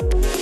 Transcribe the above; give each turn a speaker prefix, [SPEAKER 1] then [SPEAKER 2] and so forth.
[SPEAKER 1] Bye.